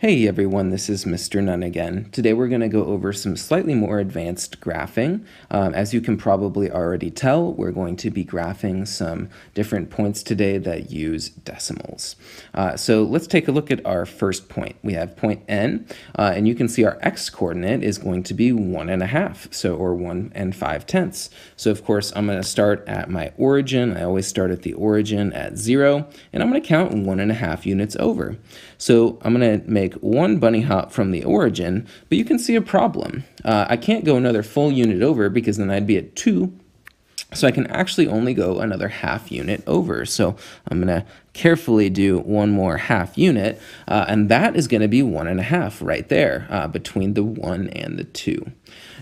Hey everyone, this is Mr. Nunn again. Today we're going to go over some slightly more advanced graphing. Um, as you can probably already tell, we're going to be graphing some different points today that use decimals. Uh, so let's take a look at our first point. We have point n, uh, and you can see our x-coordinate is going to be one and a half, so or one and five tenths. So of course I'm going to start at my origin. I always start at the origin at zero, and I'm going to count one and a half units over. So I'm going to make make one bunny hop from the origin, but you can see a problem. Uh, I can't go another full unit over because then I'd be at 2, so I can actually only go another half unit over. So I'm going to carefully do one more half unit, uh, and that is going to be one and a half right there uh, between the 1 and the 2.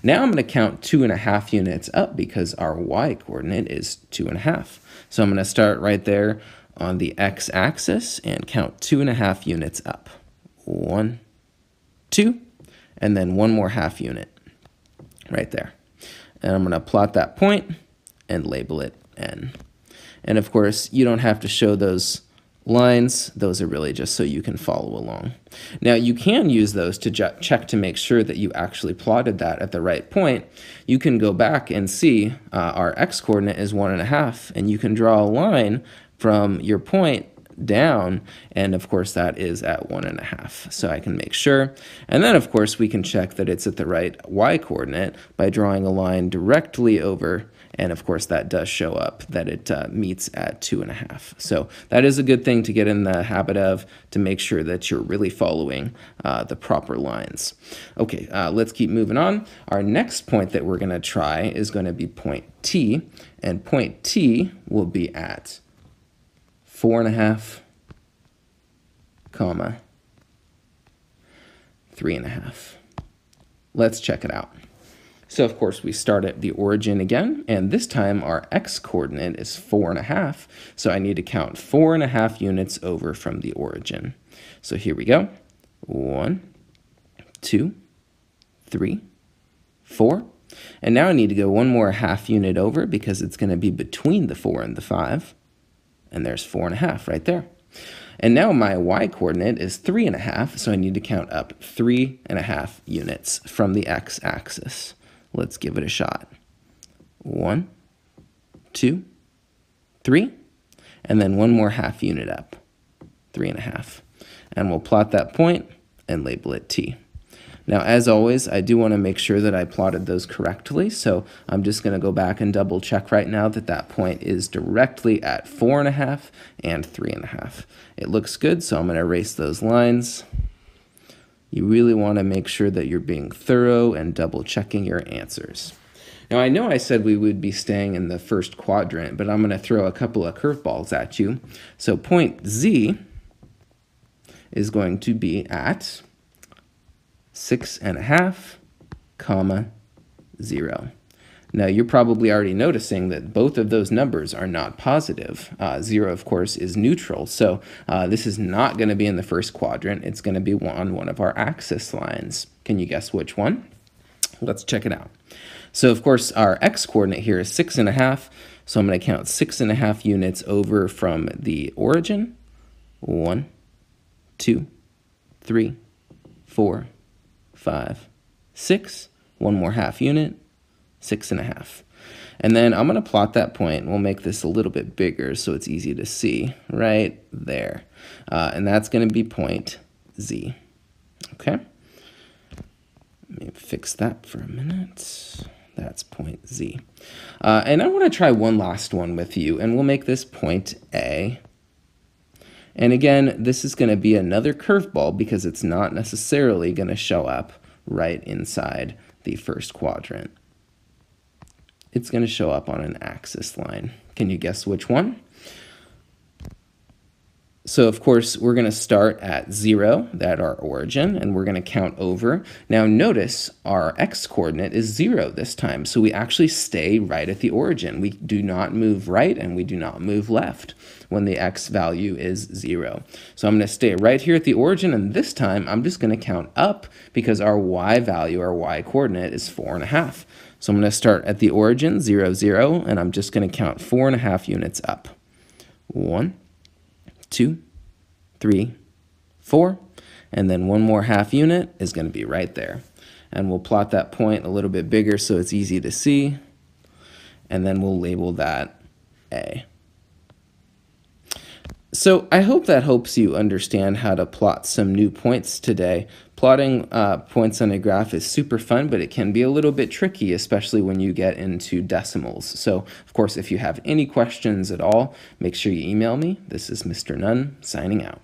Now I'm going to count two and a half units up because our y coordinate is two and a half. So I'm going to start right there on the x-axis and count two and a half units up one, two, and then one more half unit right there. And I'm going to plot that point and label it n. And of course, you don't have to show those lines. Those are really just so you can follow along. Now, you can use those to check to make sure that you actually plotted that at the right point. You can go back and see uh, our x-coordinate is 1 and a half, and you can draw a line from your point down. And of course, that is at one and a half. So I can make sure. And then, of course, we can check that it's at the right y coordinate by drawing a line directly over and of course, that does show up that it uh, meets at two and a half. So that is a good thing to get in the habit of to make sure that you're really following uh, the proper lines. Okay, uh, let's keep moving on. Our next point that we're going to try is going to be point T, and point T will be at four and a half, comma, three and a half. Let's check it out. So of course we start at the origin again, and this time our x-coordinate is four and a half, so I need to count four and a half units over from the origin. So here we go. One, two, three, four. And now I need to go one more half unit over because it's going to be between the four and the five and there's four and a half right there. And now my y-coordinate is three and a half, so I need to count up three and a half units from the x-axis. Let's give it a shot. One, two, three, and then one more half unit up, three and a half. And we'll plot that point and label it t. Now, as always, I do want to make sure that I plotted those correctly, so I'm just going to go back and double check right now that that point is directly at 4.5 and 3.5. It looks good, so I'm going to erase those lines. You really want to make sure that you're being thorough and double checking your answers. Now, I know I said we would be staying in the first quadrant, but I'm going to throw a couple of curveballs at you. So point Z is going to be at six and a half, comma, zero. Now, you're probably already noticing that both of those numbers are not positive. Uh, zero, of course, is neutral, so uh, this is not going to be in the first quadrant. It's going to be on one of our axis lines. Can you guess which one? Let's check it out. So, of course, our x-coordinate here is six and a half, so I'm going to count six and a half units over from the origin. One, two, three, four, five, six, one more half unit, six and a half. And then I'm going to plot that point. We'll make this a little bit bigger so it's easy to see right there. Uh, and that's going to be point Z. Okay. Let me fix that for a minute. That's point Z. Uh, and I want to try one last one with you, and we'll make this point A. And again, this is going to be another curveball because it's not necessarily going to show up right inside the first quadrant. It's going to show up on an axis line. Can you guess which one? So of course, we're going to start at 0, at our origin, and we're going to count over. Now notice our x-coordinate is 0 this time, so we actually stay right at the origin. We do not move right and we do not move left when the x value is 0. So I'm going to stay right here at the origin, and this time I'm just going to count up because our y value, our y-coordinate, is 4.5. So I'm going to start at the origin, 0, 0, and I'm just going to count 4.5 units up. 1, two, three, four. and then one more half unit is going to be right there. And we'll plot that point a little bit bigger so it's easy to see, and then we'll label that A. So I hope that helps you understand how to plot some new points today. Plotting uh, points on a graph is super fun, but it can be a little bit tricky, especially when you get into decimals. So of course, if you have any questions at all, make sure you email me. This is Mr. Nunn signing out.